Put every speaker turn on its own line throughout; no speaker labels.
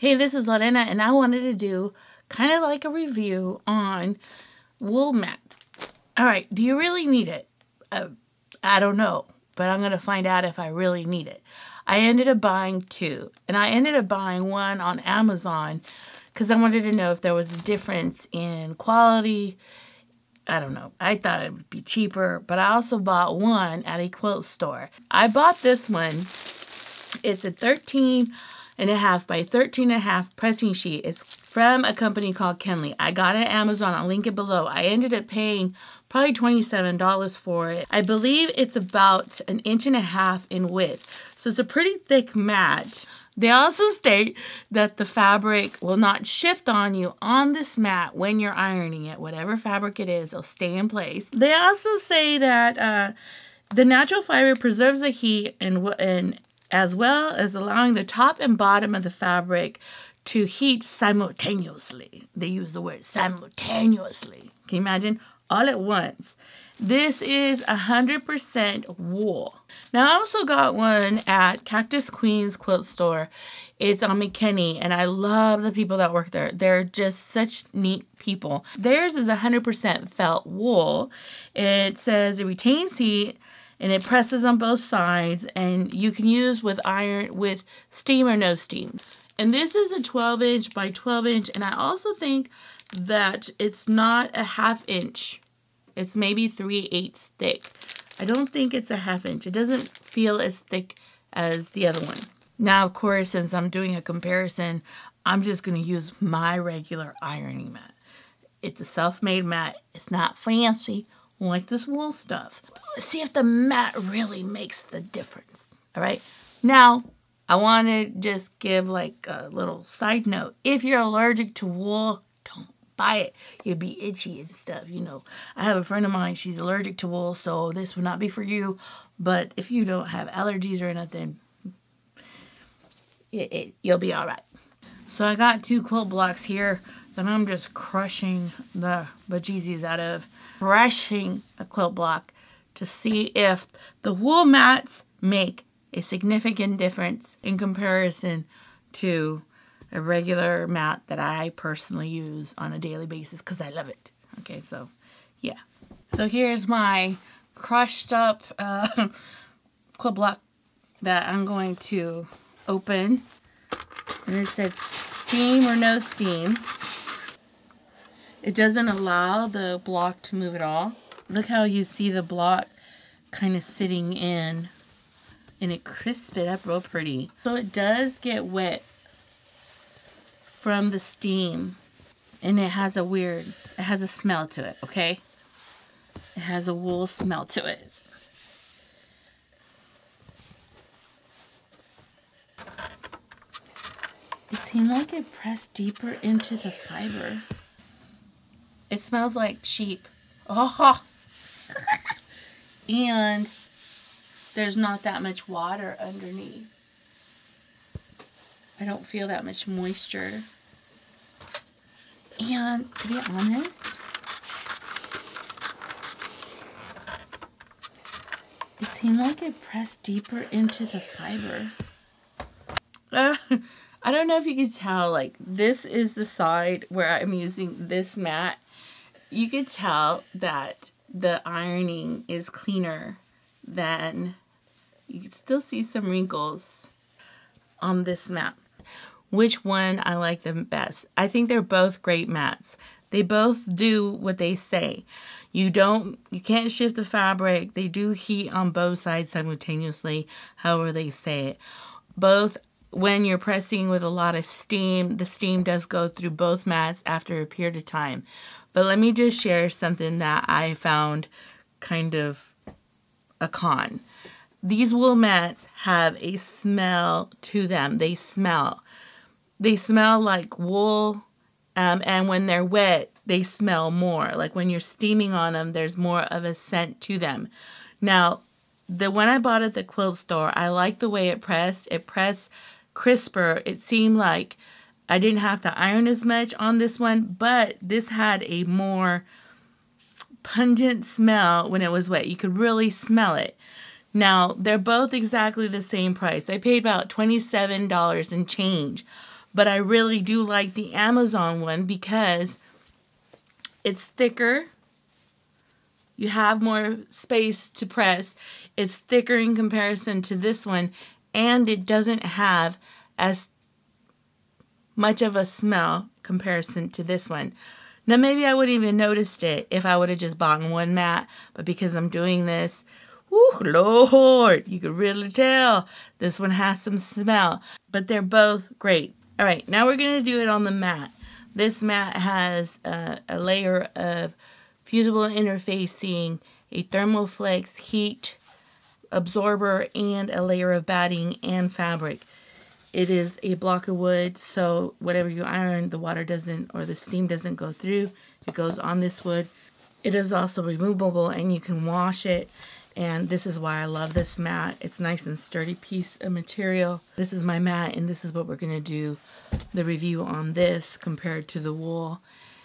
Hey, this is Lorena, and I wanted to do kind of like a review on wool mats. All right, do you really need it? Uh, I don't know, but I'm going to find out if I really need it. I ended up buying two, and I ended up buying one on Amazon because I wanted to know if there was a difference in quality. I don't know. I thought it would be cheaper, but I also bought one at a quilt store. I bought this one. It's a 13 and a half by 13 and a half pressing sheet. It's from a company called Kenley. I got it at Amazon. I'll link it below. I ended up paying probably $27 for it. I believe it's about an inch and a half in width. So it's a pretty thick mat. They also state that the fabric will not shift on you on this mat when you're ironing it. Whatever fabric it is, it'll stay in place. They also say that uh, the natural fiber preserves the heat and, and as well as allowing the top and bottom of the fabric to heat simultaneously. They use the word simultaneously. Can you imagine? All at once. This is 100% wool. Now, I also got one at Cactus Queen's Quilt Store. It's on McKinney, and I love the people that work there. They're just such neat people. Theirs is 100% felt wool. It says it retains heat, and it presses on both sides and you can use with iron with steam or no steam. And this is a 12 inch by 12 inch and I also think that it's not a half inch. It's maybe 3 eighths thick. I don't think it's a half inch. It doesn't feel as thick as the other one. Now of course since I'm doing a comparison I'm just going to use my regular ironing mat. It's a self-made mat. It's not fancy like this wool stuff. See if the mat really makes the difference. All right. Now, I want to just give like a little side note. If you're allergic to wool, don't buy it. You'll be itchy and stuff, you know. I have a friend of mine, she's allergic to wool, so this would not be for you. But if you don't have allergies or anything, it, it, you'll be all right. So I got two quilt blocks here that I'm just crushing the bejesus out of brushing a quilt block to see if the wool mats make a significant difference in comparison to a regular mat that I personally use on a daily basis because I love it. Okay, so yeah. So here's my crushed up uh, quilt block that I'm going to open. And it says steam or no steam. It doesn't allow the block to move at all. Look how you see the block kind of sitting in and it crisps it up real pretty. So it does get wet from the steam and it has a weird, it has a smell to it, okay? It has a wool smell to it. It seemed like it pressed deeper into the fiber. It smells like sheep. Oh. And there's not that much water underneath. I don't feel that much moisture. And to be honest, it seemed like it pressed deeper into the fiber. Uh, I don't know if you can tell, like, this is the side where I'm using this mat you could tell that the ironing is cleaner than you can still see some wrinkles on this mat. Which one I like the best? I think they're both great mats. They both do what they say. You don't, you can't shift the fabric. They do heat on both sides simultaneously, however they say it. Both, when you're pressing with a lot of steam, the steam does go through both mats after a period of time. But let me just share something that I found kind of a con. These wool mats have a smell to them. They smell. They smell like wool, um, and when they're wet, they smell more. Like when you're steaming on them, there's more of a scent to them. Now, the one I bought at the quilt store, I like the way it pressed. It pressed crisper. It seemed like I didn't have to iron as much on this one, but this had a more pungent smell when it was wet. You could really smell it. Now, they're both exactly the same price. I paid about $27 and change. But I really do like the Amazon one because it's thicker. You have more space to press. It's thicker in comparison to this one and it doesn't have as much of a smell comparison to this one. Now maybe I wouldn't even noticed it if I would have just bought one mat, but because I'm doing this, whoo, Lord, you could really tell this one has some smell, but they're both great. All right, now we're gonna do it on the mat. This mat has a, a layer of fusible interfacing, a Thermoflex heat absorber, and a layer of batting and fabric. It is a block of wood, so whatever you iron, the water doesn't or the steam doesn't go through. It goes on this wood. It is also removable and you can wash it. And this is why I love this mat. It's nice and sturdy piece of material. This is my mat and this is what we're going to do the review on this compared to the wool.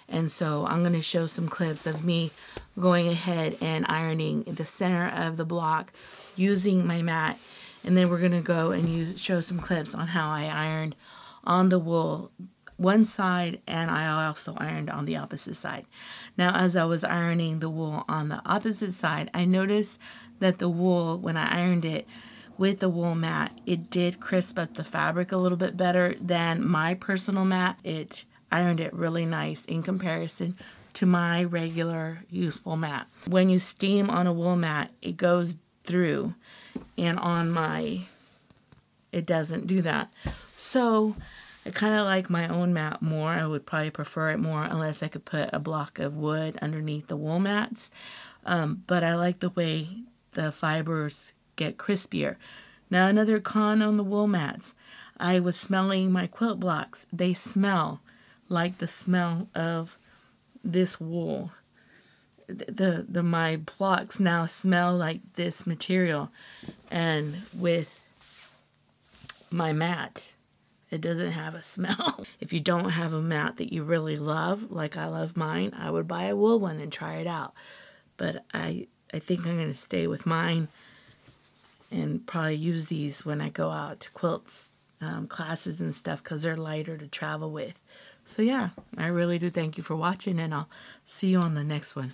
And so I'm going to show some clips of me going ahead and ironing the center of the block using my mat and then we're going to go and use, show some clips on how I ironed on the wool one side and I also ironed on the opposite side. Now as I was ironing the wool on the opposite side, I noticed that the wool, when I ironed it with the wool mat, it did crisp up the fabric a little bit better than my personal mat. It ironed it really nice in comparison to my regular useful mat. When you steam on a wool mat, it goes through and on my it doesn't do that. So I kind of like my own mat more. I would probably prefer it more unless I could put a block of wood underneath the wool mats. Um, but I like the way the fibers get crispier. Now another con on the wool mats. I was smelling my quilt blocks. They smell like the smell of this wool the the my blocks now smell like this material. And with my mat it doesn't have a smell. If you don't have a mat that you really love like I love mine I would buy a wool one and try it out. But I I think I'm gonna stay with mine and probably use these when I go out to quilts um, classes and stuff because they're lighter to travel with so yeah I really do thank you for watching and I'll see you on the next one